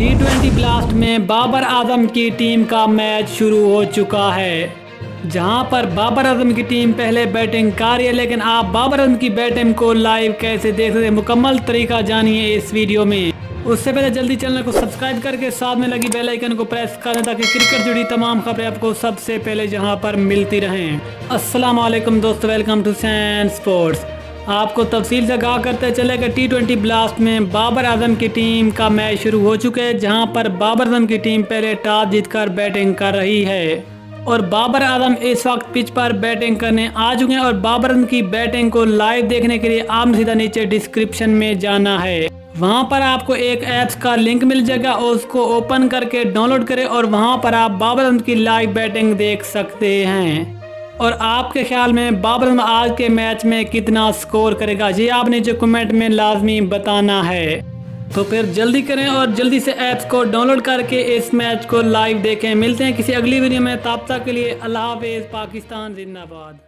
T twenty blast में बाबर आज़म की team का मैच शुरू हो चुका है। जहाँ पर बाबर आज़म की टीम पहले बैटिंग कर रही है, लेकिन आप बाबर आज़म की बैटिंग को लाइव कैसे देख सकते हैं? मुकम्मल तरीका जानिए इस वीडियो में। उससे पहले जल्दी चैनल को सब्सक्राइब करके साथ में लगी बेल आइकन को प्रेस करें ताकि क्रिकेट जुड़ी तमाम खबरें आपको सबसे पहले जहाँ पर मिलती रहें। अस्सलाम वालेकुम दोस्तों वेलकम टू सैन स्पोर्ट्स आपको तफसील से कहा करते चले कि टी ट्वेंटी ब्लास्ट में बाबर आज़म की टीम का मैच शुरू हो चुके हैं, जहाँ पर बाबर आज़म की टीम पहले टॉस जीतकर बैटिंग कर रही है। और बाबर आज़म इस वक्त पिच पर बैटिंग करने आ चुके हैं और बाबर आज़म की बैटिंग को लाइव देखने के लिए आप सीधा नीचे डिस्क्रिप्शन में जाना है। वहाँ पर आपको एक ऐप्स का लिंक मिल जाएगा और उसको ओपन करके डाउनलोड करें और वहाँ पर आप बाबर आज़म की लाइव बैटिंग देख सकते हैं। और आपके ख्याल में बाबर आज के मैच में कितना स्कोर करेगा? ये आपने जो कमेंट में लाजमी बताना है। तो फिर जल्दी करें और जल्दी से ऐप्स को डाउनलोड करके इस मैच को लाइव देखें। मिलते हैं किसी अगली वीडियो में। तब तक के लिए अल्लाह हाफिज़, पाकिस्तान जिंदाबाद।